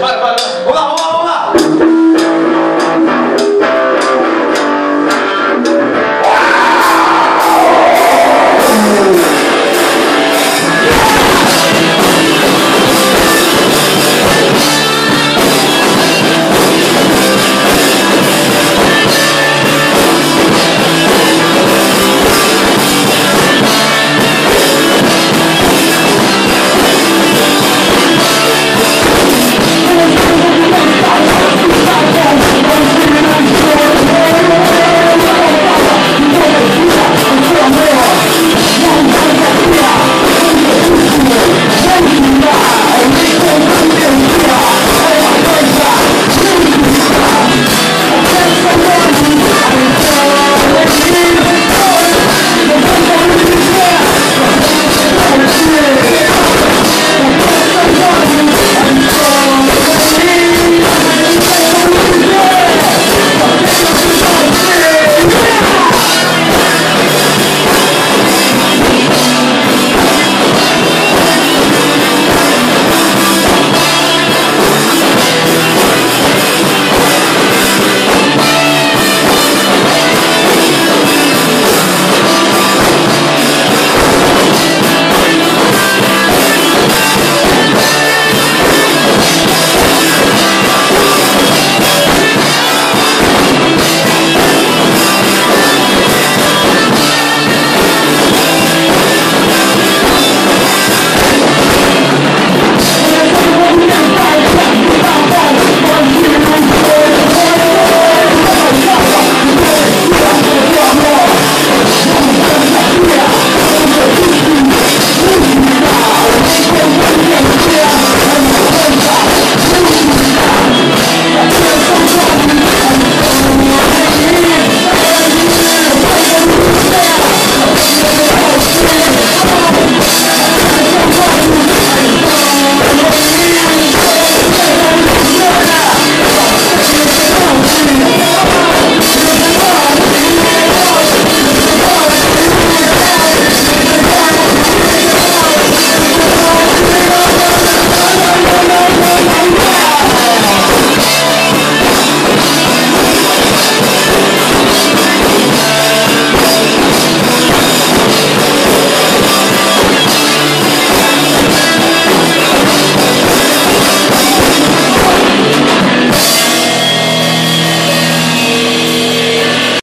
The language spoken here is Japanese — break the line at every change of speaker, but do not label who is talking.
まだ